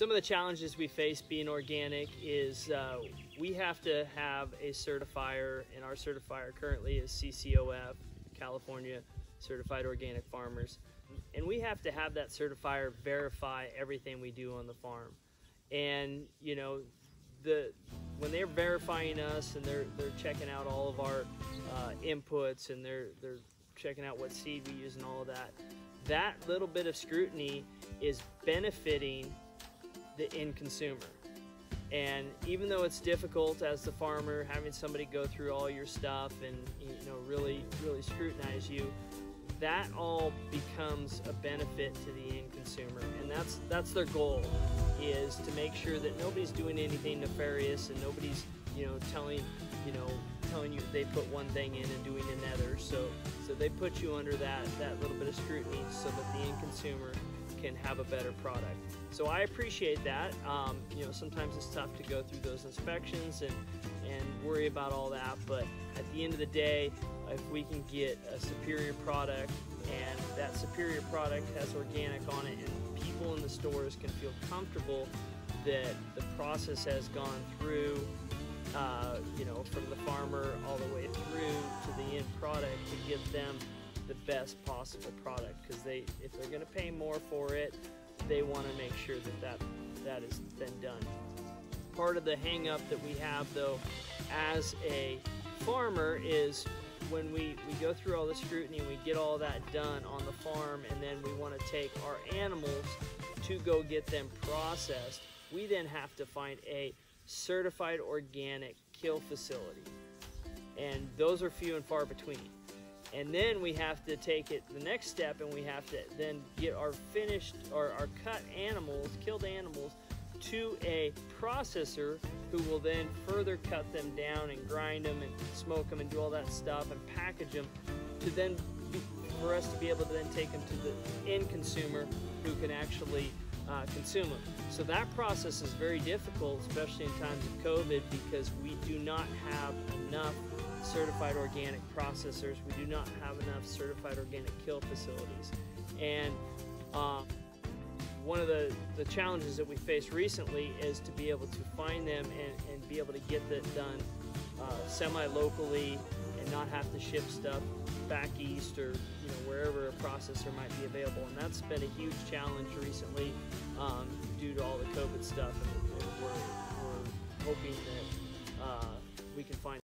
Some of the challenges we face being organic is uh, we have to have a certifier, and our certifier currently is CCOF, California Certified Organic Farmers. And we have to have that certifier verify everything we do on the farm. And, you know, the when they're verifying us and they're they're checking out all of our uh, inputs and they're they're checking out what seed we use and all of that, that little bit of scrutiny is benefiting the end consumer. And even though it's difficult as the farmer, having somebody go through all your stuff and you know really really scrutinize you, that all becomes a benefit to the end consumer, and that's that's their goal is to make sure that nobody's doing anything nefarious and nobody's you know telling you know telling you they put one thing in and doing another. So so they put you under that that little bit of scrutiny so that the end consumer can have a better product. So I appreciate that. Um, you know, sometimes it's tough to go through those inspections and and worry about all that, but at the end of the day, if we can get a superior product and that superior product has organic on it and people in the stores can feel comfortable that the process has gone through uh, you know from the farmer all the way through to the end product to give them the best possible product because they if they're going to pay more for it they want to make sure that that that has been done part of the hang up that we have though as a farmer is when we, we go through all the scrutiny and we get all that done on the farm and then we want to take our animals to go get them processed, we then have to find a certified organic kill facility. And those are few and far between. And then we have to take it the next step and we have to then get our finished or our cut animals, killed animals, to a processor who will then further cut them down and grind them and smoke them and do all that stuff and package them to then for us to be able to then take them to the end consumer who can actually uh, consume them. So that process is very difficult, especially in times of COVID, because we do not have enough certified organic processors. We do not have enough certified organic kill facilities. And um, one of the, the challenges that we faced recently is to be able to find them and, and be able to get that done uh, semi-locally and not have to ship stuff back east or you know wherever processor might be available and that's been a huge challenge recently um, due to all the COVID stuff and, we're, we're, hoping that uh, we can find